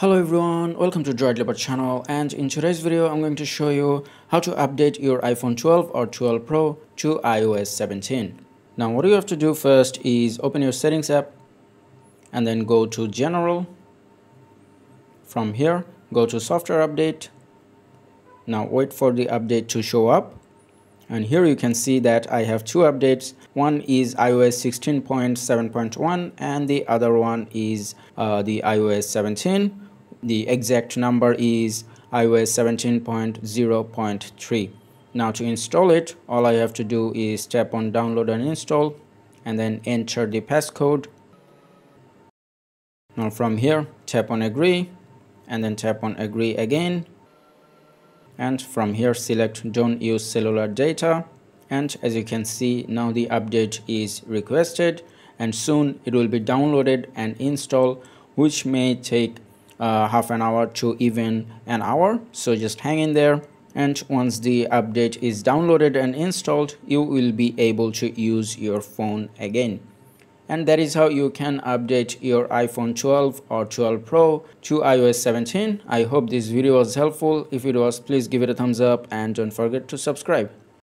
Hello everyone, welcome to Droid Leopard channel and in today's video I'm going to show you how to update your iPhone 12 or 12 Pro to iOS 17. Now what you have to do first is open your settings app and then go to general. From here go to software update. Now wait for the update to show up and here you can see that I have two updates one is iOS 16.7.1 and the other one is uh, the iOS 17 the exact number is iOS 17.0.3 now to install it all I have to do is tap on download and install and then enter the passcode. Now from here tap on agree and then tap on agree again. And from here select don't use cellular data. And as you can see now the update is requested and soon it will be downloaded and installed which may take uh, half an hour to even an hour so just hang in there and once the update is downloaded and installed you will be able to use your phone again and that is how you can update your iPhone 12 or 12 Pro to iOS 17. I hope this video was helpful. If it was, please give it a thumbs up and don't forget to subscribe.